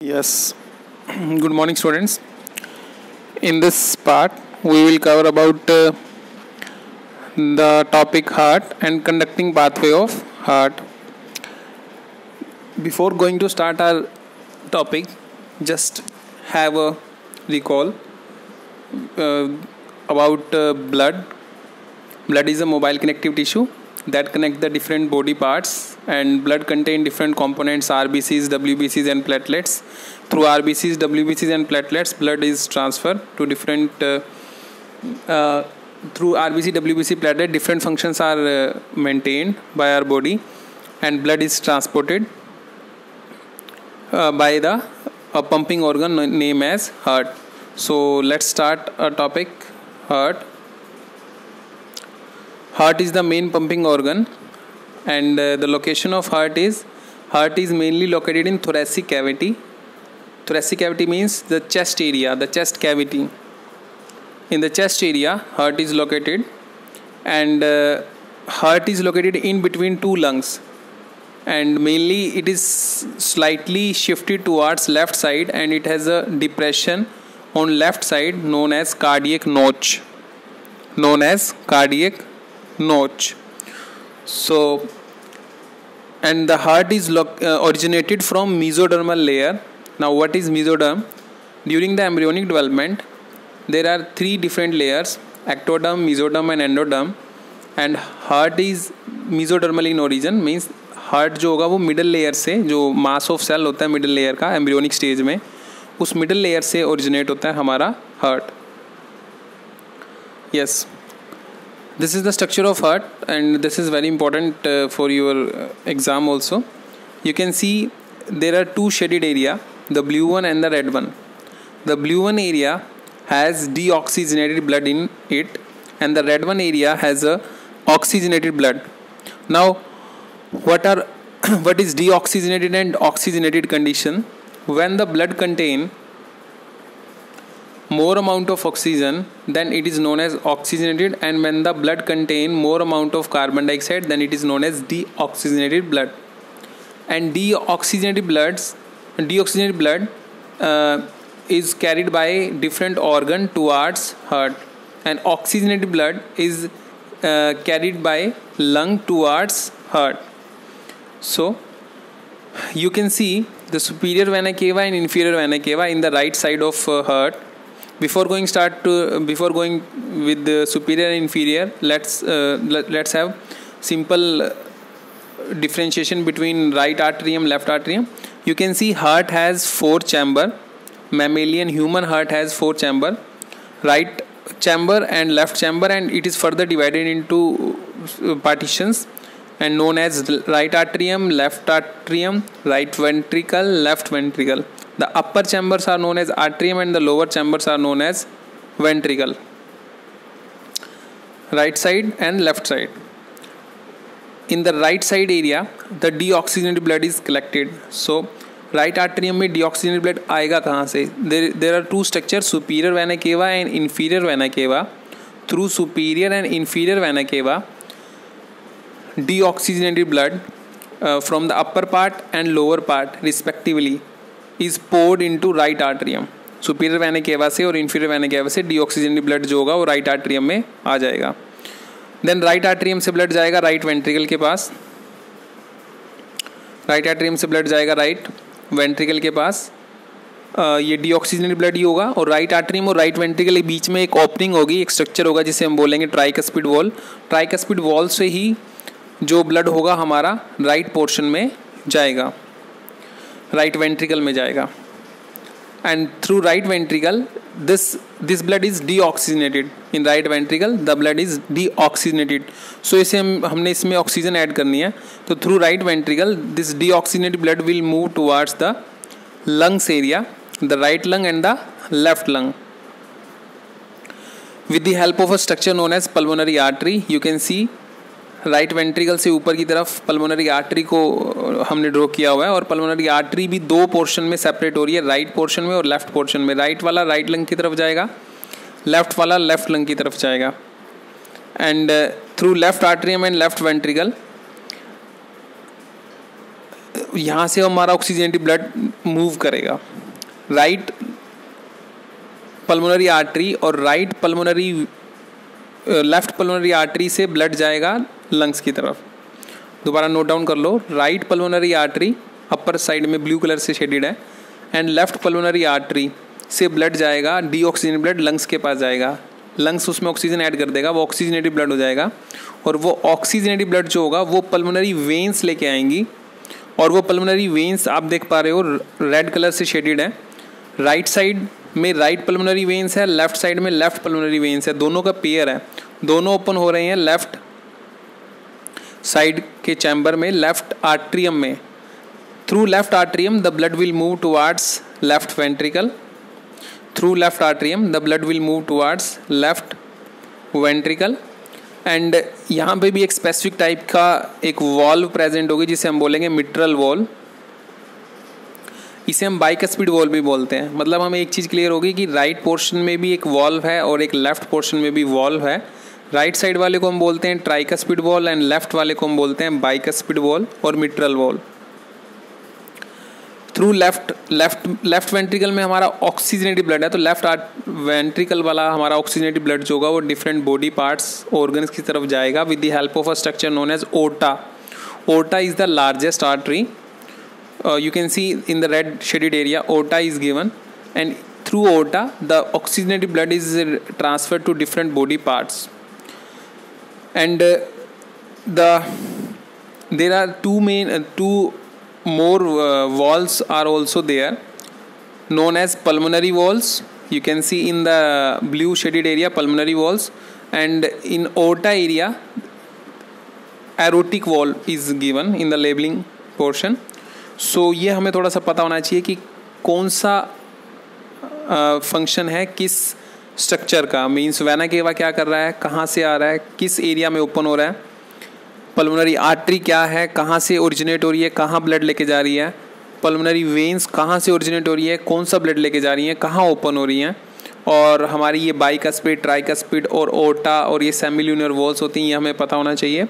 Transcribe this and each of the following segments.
Yes. Good morning, students. In this part, we will cover about uh, the topic heart and conducting pathway of heart. Before going to start our topic, just have a recall uh, about uh, blood. Blood is a mobile connective tissue that connect the different body parts and blood contain different components rbcs wbcs and platelets. Through rbcs wbcs and platelets blood is transferred to different uh, uh, through rbc wbc platelet different functions are uh, maintained by our body and blood is transported uh, by the a pumping organ named as heart. So let's start a topic heart heart is the main pumping organ and uh, the location of heart is heart is mainly located in thoracic cavity. Thoracic cavity means the chest area the chest cavity. In the chest area heart is located and uh, heart is located in between two lungs and mainly it is slightly shifted towards left side and it has a depression on left side known as cardiac notch known as cardiac notch so and the heart is uh, originated from mesodermal layer now what is mesoderm during the embryonic development there are three different layers ectoderm mesoderm and endoderm and heart is mesodermal in origin means heart जो होगा वो middle layer से जो मास of cell होता है middle layer का embryonic stage में उस मिडल लेयर से ओरिजिनेट होता है हमारा heart yes yes. This is the structure of heart and this is very important uh, for your uh, exam also. You can see there are two shaded area the blue one and the red one. The blue one area has deoxygenated blood in it and the red one area has a oxygenated blood. Now what are what is deoxygenated and oxygenated condition? When the blood contain more amount of oxygen then it is known as oxygenated. And when the blood contain more amount of carbon dioxide then it is known as deoxygenated blood. And deoxygenated bloods deoxygenated blood uh, is carried by different organ towards heart. And oxygenated blood is uh, carried by lung towards heart. So you can see the superior vena cava and inferior vena cava in the right side of uh, heart before going start to before going with the superior and inferior let's uh, let, let's have simple differentiation between right atrium left atrium. You can see heart has four chamber mammalian human heart has four chamber right chamber and left chamber and it is further divided into uh, partitions and known as right atrium left atrium right ventricle left ventricle the upper chambers are known as atrium and the lower chambers are known as ventricle. Right side and left side. In the right side area, the deoxygenated blood is collected. So, right atrium में deoxygenated blood आएगा कहाँ से there, there are two structures superior vena cava and inferior vena cava through superior and inferior vena cava deoxygenated blood uh, from the upper part and lower part respectively is poured into right atrium superior vena cava से और inferior वैने cava से डीऑक्सीजन blood जो होगा वो right atrium में आ जाएगा। Then right atrium से ब्लड जाएगा राइट वेंट्रिकल के पास। राइट आर्ट्रियम से ब्लड जाएगा राइट वेंट्रिकल के पास। आ, ये डीऑक्सीजनेटेड ब्लड ही होगा और राइट आर्ट्रियम और राइट वेंट्रिकल के बीच में एक ओपनिंग होगी एक स्ट्रक्चर होगा जिसे हम बोलेंगे ट्राइकस्पिड वॉल ट्राइकस्पिड वॉल से ही जो ब्लड होगा हमारा राइट पोर्शन में जाएगा। राइट वेंट्रिकल में जाएगा. And through right ventricle this this blood is deoxygenated in right ventricle the blood is deoxygenated so इसे हम, हमने इसमें ऑक्सीजन ऐड करनी है. तो through right ventricle this deoxygenated blood will move towards the lungs area, the right lung and the left lung. With the help of a structure known as pulmonary artery, you can see right ventricle से ऊपर की तरफ़ pulmonary artery को हमने draw किया हुआ है और पल्मोनरी आर्टरी भी दो पोर्शन में सेपरेट हो रही है राइट पोर्शन में और लेफ़्ट पोर्शन में। राइट वाला राइट लंग की तरफ़ जाएगा लेफ़्ट वाला लेफ़्ट लंग की तरफ़ जाएगा। And through left atrium and left ventricle यहाँ से हमारा ऑक्सीजनेटिव ब्लड मूव करेगा। राइट पल्मोनरी आर्टरी और right pulmonary left pulmonary artery से ब्लड जाएगा लंग्स की तरफ़। दोबारा नोट डाउन कर लो। Right pulmonary artery upper side में ब्लू कलर से शेडेड है एंड लेफ़्ट पल्मोनरी आर्टरी से ब्लड जाएगा डी ऑक्सीजन ब्लड लंग्स के पास जाएगा। लंग्स उसमें ऑक्सीजन ऐड कर देगा, वो ऑक्सीजनेटिव ब्लड हो जाएगा और वो ऑक्सीजनेटिव ब्लड जो होगा, वो पल्मोनरी वेंस लेके आएँगी और वो पल्मोनरी वेंस आप देख पा रहे हो रेड कलर से शेडेड है। राइट साइड में राइट पल्मोनरी वेंस है लेफ़्ट साइड में लेफ़्ट पल्मोनरी वेंस है। दोनों का पेयर है। दोनों ओपन हो रहे हैं लेफ़्ट साइड के चैम्बर में लेफ़्ट आर्ट्रियम में. Through left atrium the blood will move towards left ventricle through left atrium the blood will move towards left ventricle and यहाँ पे भी एक स्पेसिफिक टाइप का एक वॉल्व प्रेजेंट होगी, जिसे हम बोलेंगे मिट्रल वॉल इसे हम बाइक स्पीड वॉल्व भी बोलते हैं। मतलब हमें एक चीज़ क्लियर होगी कि राइट पोर्शन में भी एक वॉल्व है और एक लेफ़्ट पोर्शन में भी वॉल्व है। राइट साइड वाले को हम बोलते हैं tricuspid valve and left वाले को हम बोलते हैं बाइक स्पीड वॉल और mitral valve through left left left ventricle में हमारा ऑक्सीजनेटिव ब्लड है तो लेफ़्ट वेंट्रिकल वाला हमारा ऑक्सीजनेटिव ब्लड जो होगा वो डिफरेंट बॉडी पार्ट्स ऑर्गन्स की तरफ़ जाएगा with the help of a structure known as aorta aorta is the largest artery you can see in the red shaded area aorta is given and through aorta the oxygenative blood is transfer to different body parts and the there are two main two more uh, walls are also there known as pulmonary walls you can see in the blue shaded area pulmonary walls and in aorta area aortic wall is given in the labeling portion so ये हमें थोड़ा सा पता होना चाहिए कि कौन सा फ़ंक्शन uh, है किस स्ट्रक्चर का मीन्स वैना केवा क्या कर रहा है? कहाँ से आ रहा है? किस एरिया में ओपन हो रहा है? पल्मोनरी आर्टरी क्या है? कहाँ से ओरिजिनेट हो रही है? कहाँ ब्लड लेके जा रही है? पल्मोनरी वेंस कहाँ से ओरिजिनेट हो रही है? कौन सा ब्लड लेके जा रही है? कहाँ ओपन हो रही हैं? और हमारी ये बाइक स्पीड ट्राइक स्पीड और ओटा और ये सेमिल्यूनर वॉल्स होती हैं, ये हमें पता होना चाहिए।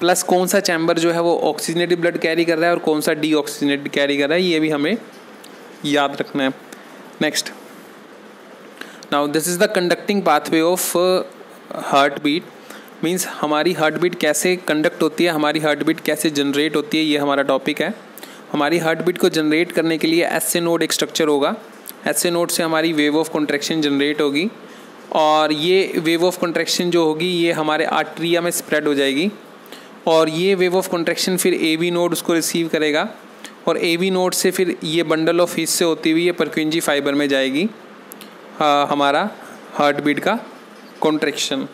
प्लस कौन सा चैम्बर जो है वो ऑक्सीजनेटिव ब्लड कैरी कर रहा है और कौन सा डी ऑक्सीजनेटेड कैरी कर रहा है, ये भी हमें याद रखना है। Next now this is the conducting pathway of heartbeat means हमारी हार्ट बीट कैसे कंडक्ट होती है, हमारी हार्ट बीट कैसे जनरेट होती है, ये हमारा टॉपिक है। हमारी हार्ट बीट को जनरेट करने के लिए एस ए नोड एक स्ट्रक्चर होगा। एस ए नोड से हमारी वेव ऑफ़ कॉन्ट्रैक्शन जनरेट होगी। और ये वेव ऑफ़ कॉन्ट्रैक्शन जो होगी, ये हमारे आर्ट्रिया में स्प्रेड हो जाएगी। और ये वेव ऑफ़ कॉन्ट्रैक्शन फिर ए बी नोड उसको रिसीव करेगा। और ए बी नोड से फिर ये बंडल ऑफ़ हिस्से होती हुई ये परक्विंजी फाइबर में जाएगी। आ, हमारा हार्ट बीट का कॉन्ट्रैक्शन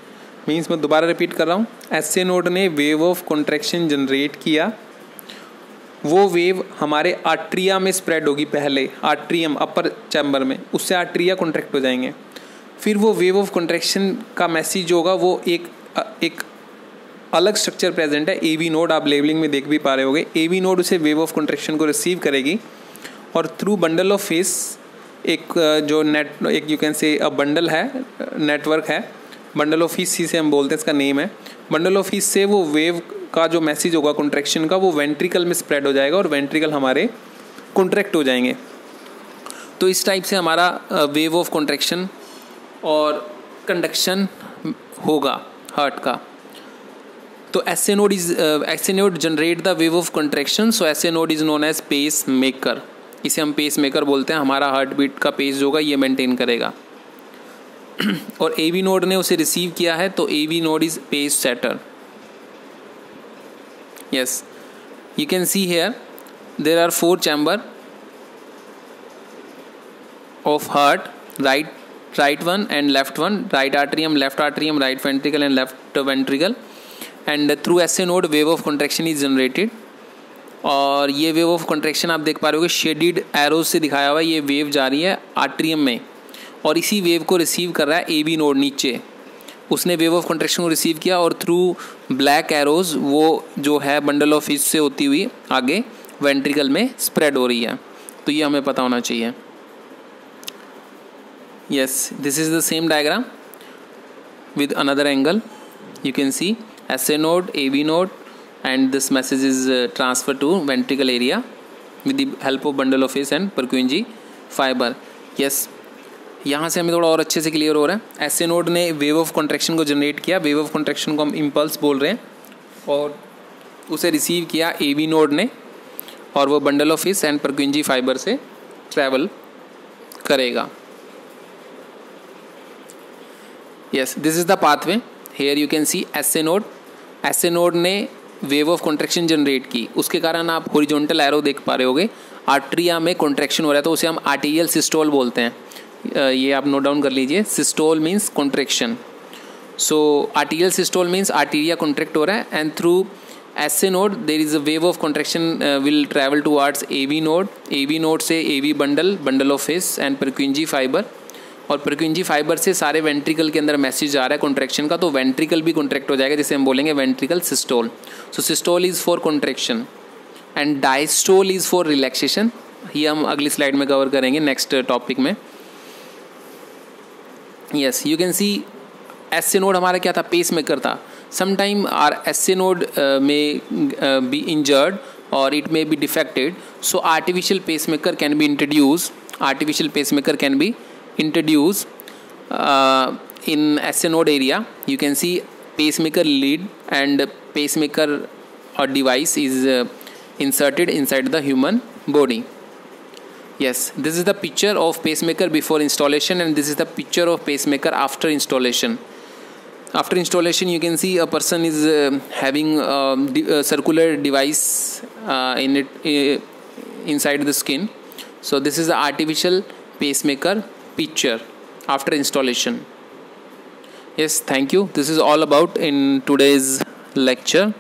मीन्स मैं दोबारा रिपीट कर रहा हूँ। एस नोड ने वेव ऑफ़ कॉन्ट्रैक्शन जनरेट किया। वो वेव हमारे आर्ट्रिया में स्प्रेड होगी पहले आर्ट्रियम अपर चैम्बर में। उससे आर्ट्रिया कॉन्ट्रैक्ट हो जाएँगे। फिर वो वेव ऑफ़ कॉन्ट्रैक्शन का मैसेज होगा। वो एक एक अलग स्ट्रक्चर प्रेजेंट है। ए वी नोड आप लेवलिंग में देख भी पा रहे होगे। ए वी नोड उसे वेव ऑफ़ कॉन्ट्रैक्शन को रिसीव करेगी। और थ्रू बंडल ऑफ़ फेस एक जो नेट एक यू कैन से बंडल है नेटवर्क है बंडल ऑफ़ हीस से हम बोलते हैं, इसका नेम है। बंडल ऑफ़ से वो वेव का जो मैसेज होगा कॉन्ट्रेक्शन का, वो वेंट्रिकल में स्प्रेड हो जाएगा और वेंट्रिकल हमारे कॉन्ट्रैक्ट हो जाएँगे। तो इस टाइप से हमारा वेव ऑफ़ कॉन्ट्रैक्शन और कंडक्शन होगा हार्ट का। तो S A is S A node generate the wave of contraction so S A node is known as pacemaker इसे हम पेस मेकर बोलते हैं। हमारा हार्ट बीट का पेस जो होगा, ये मेंटेन करेगा। और ए वी नोड ने उसे रिसीव किया है तो A V node is pacesetter yes you can see here there are four chamber of heart right right one and left one right atrium left atrium right ventricle and left ventricle and through S A node wave of contraction is generated और ये wave of contraction आप देख पा रहे हो shaded arrows से दिखाया हुआ है, ये वेव जा रही है आर्ट्रियम में। और इसी वेव को रिसीव कर रहा है ए बी नोड नीचे। उसने वेव ऑफ़ कंट्रेक्शन को रिसीव किया और थ्रू ब्लैक एरोज वो जो है बंडल ऑफ़ फ़िश से होती हुई आगे वेंट्रिकल में स्प्रेड हो रही है। तो ये हमें पता होना चाहिए। Yes this is the same diagram with another angle you can see S A node A V node and this message is uh, transferred to ventricle area with the help of bundle of his and Purkinje fiber. Yes. यहाँ से हमें थोड़ा और अच्छे से clear हो रहा है। एस ए नोड ने वेव ऑफ़ कॉन्ट्रेक्शन को जनरेट किया। वेव ऑफ़ कॉन्ट्रेक्शन को हम इम्पल्स बोल रहे हैं। और उसे रिसीव किया ए वी नोड ने। और वो bundle of His and Purkinje fibre से ट्रैवल करेगा। Yes this is the pathway here you can see S A node S A node ने वेव ऑफ़ कॉन्ट्रेक्शन जनरेट की। उसके कारण आप होरिजोनटल एरो देख पा रहे होगे। आर्ट्रिया में कॉन्ट्रेक्शन हो रहा है तो उसे हम आर्टीरियल सिस्टोल बोलते हैं। ये आप नोट डाउन कर लीजिए। Systole means contraction so arterial systole means atria contract हो रहा है and through S A node there is a wave of contraction will travel towards A V node A V node से A V bundle bundle of His and Purkinje fibre और Purkinje fibre से सारे ventricle के अंदर message आ रहा है contraction का तो वेंट्रिकल भी कॉन्ट्रैक्ट हो जाएगा जिसे हम बोलेंगे ventricle systole so systole is for contraction and diastole is for relaxation ये हम अगली स्लाइड में कवर करेंगे नेक्स्ट टॉपिक में. Yes you can see S node हमारा क्या था? पेस मेकर था. Sometime our SA node uh, may uh, be injured or it may be defected. So artificial pacemaker can be introduced. Artificial pacemaker can be introduced uh, in SA node area you can see pacemaker lead and pacemaker or device is uh, inserted inside the human body. Yes this is the picture of pacemaker before installation and this is the picture of pacemaker after installation. After installation you can see a person is uh, having a, a, circular device uh, in it uh, inside the skin. So this is the artificial pacemaker picture after installation. Yes thank you. This is all about in today's lecture